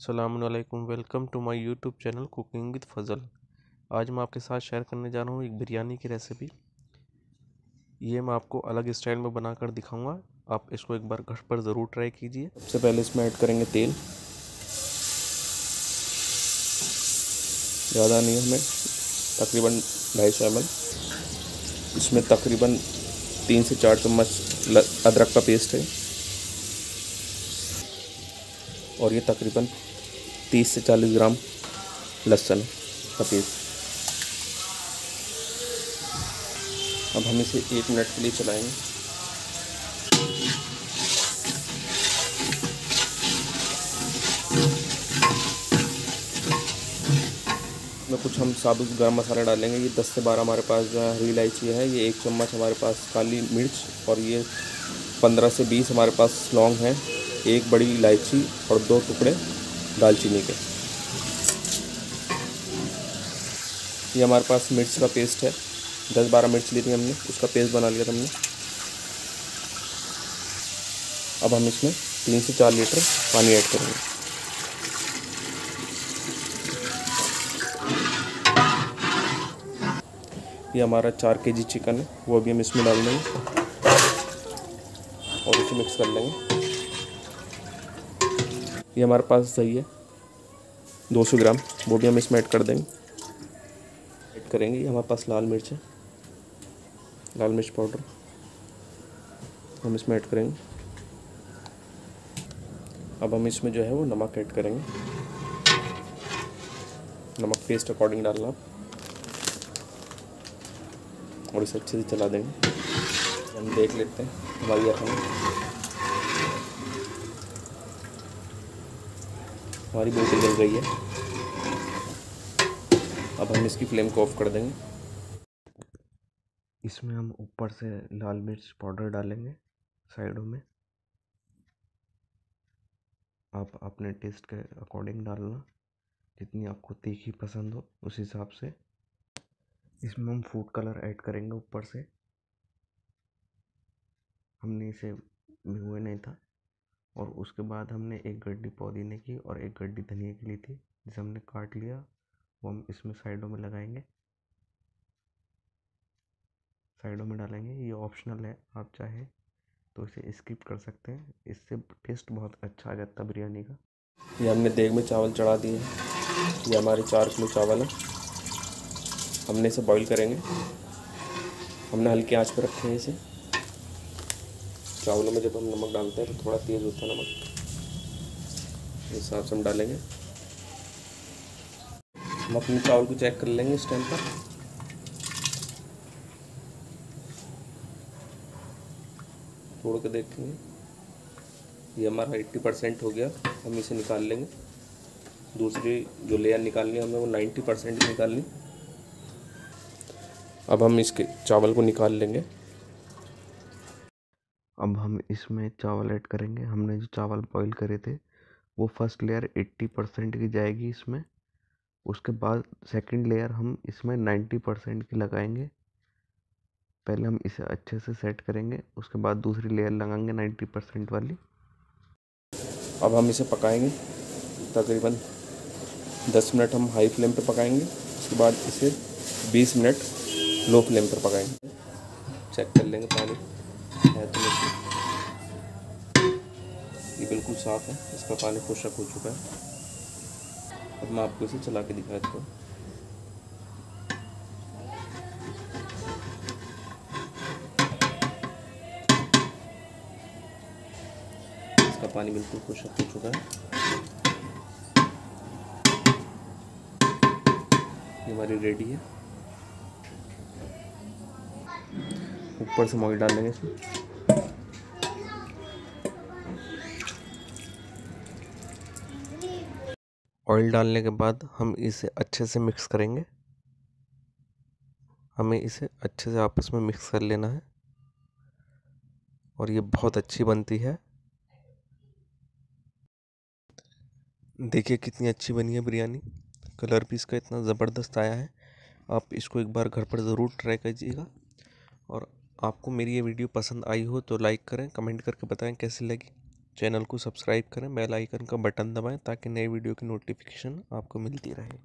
सलामकुम welcome to my YouTube channel cooking with Fazal आज मैं आपके साथ शेयर करने जा रहा हूँ एक बिरयानी की रेसिपी ये मैं आपको अलग स्टाइल में बनाकर दिखाऊँगा। आप इसको एक बार घर पर ज़रूर ट्राई कीजिए। सबसे पहले इसमें ऐड करेंगे तेल। ज़्यादा नहीं हमें, तकरीबन ढाई एम इसमें तकरीबन तीन से चार चम्मच अदरक का पेस्ट है। और ये तकरीबन तीस से चालीस ग्राम लहसुन का अब हम इसे एक मिनट के लिए चलाएँगे। में कुछ हम साबुत गरम मसाला डालेंगे। ये 10 से 12 हमारे पास जो है, हरी इलायची है, ये एक चम्मच हमारे पास काली मिर्च और ये 15 से 20 हमारे पास लौंग है, एक बड़ी इलायची और दो टुकड़े। दालचीनी के। ये हमारे पास मिर्च का पेस्ट है। दस बारह मिर्च ली थी हमने, उसका पेस्ट बना लिया था हमने। अब हम इसमें तीन से चार लीटर पानी ऐड करेंगे। ये हमारा चार के जी चिकन है, वो भी हम इसमें डाल देंगे। और इसे मिक्स कर लेंगे। ये हमारे पास सही है। 200 ग्राम, वो भी हम इसमें ऐड कर देंगे। ऐड करेंगे, हमारे पास लाल मिर्च है। लाल मिर्च पाउडर हम इसमें ऐड करेंगे। अब हम इसमें जो है वो नमक ऐड करेंगे। नमक पेस्ट अकॉर्डिंग डालना। और इसे अच्छे से चला देंगे। हम देख लेते हैं, हमारी अखंड हमारी बोतल जल गई है। अब हम इसकी फ्लेम को ऑफ़ कर देंगे। इसमें हम ऊपर से लाल मिर्च पाउडर डालेंगे, साइडों में। आप अपने टेस्ट के अकॉर्डिंग डालना। जितनी आपको तीखी पसंद हो, उस हिसाब से। इसमें हम फ़ूड कलर ऐड करेंगे ऊपर से। हमने इसे भिगोए नहीं था। और उसके बाद हमने एक गड्डी पुदीने की और एक गड्डी धनिया की ली थी, जिसे हमने काट लिया। वो हम इसमें साइडों में लगाएँगे। साइडों में डालेंगे। ये ऑप्शनल है, आप चाहे तो इसे स्किप कर सकते हैं। इससे टेस्ट बहुत अच्छा आ जाता है बिरयानी का। ये हमने देग में चावल चढ़ा दिए ये हमारे चार किलो चावल है। हमने इसे बॉईल करेंगे। हमने हल्की आँच पर रखे हैं इसे। चावलों में जब हम नमक डालते हैं तो थोड़ा तेज़ होता है नमक। इस हिसाब से हम डालेंगे। हम अपने चावल को चेक कर लेंगे इस टाइम पर। तोड़ के देखेंगे। ये हमारा एट्टी परसेंट हो गया। हम इसे निकाल लेंगे। दूसरी जो लेयर निकालनी है हमें वो नाइन्टी परसेंट निकालनी। अब हम इसके चावल को निकाल लेंगे। अब हम इसमें चावल ऐड करेंगे। हमने जो चावल बॉईल करे थे, वो फ़र्स्ट लेयर एट्टी परसेंट की जाएगी इसमें। उसके बाद सेकंड लेयर हम इसमें नाइन्टी परसेंट की लगाएँगे। पहले हम इसे अच्छे से सेट करेंगे, उसके बाद दूसरी लेयर लगाएँगे नाइन्टी परसेंट वाली। अब हम इसे पकाएँगे। तकरीबन दस मिनट हम हाई फ्लेम पे पकाएँगे। उसके बाद इसे बीस मिनट लो फ्लेम पर पकाएँगे। चेक कर लेंगे पानी है तो ये बिल्कुल साफ़ है। इसका पानी खुशक हो चुका है। अब मैं आपको इसे चला के दिखाता हूँ। इसका पानी बिल्कुल खुशक हो चुका है। हमारी रेडी है। ऊपर से मोई डाल देंगे इसमें। ऑयल डालने के बाद हम इसे अच्छे से मिक्स करेंगे। हमें इसे अच्छे से आपस में मिक्स कर लेना है। और ये बहुत अच्छी बनती है। देखिए कितनी अच्छी बनी है बिरयानी। कलर भी इसका इतना ज़बरदस्त आया है। आप इसको एक बार घर पर ज़रूर ट्राई कीजिएगा। और आपको मेरी ये वीडियो पसंद आई हो तो लाइक करें, कमेंट करके बताएँ कैसी लगी। चैनल को सब्सक्राइब करें, बेल आइकन का बटन दबाएँ ताकि नई वीडियो की नोटिफिकेशन आपको मिलती रहे।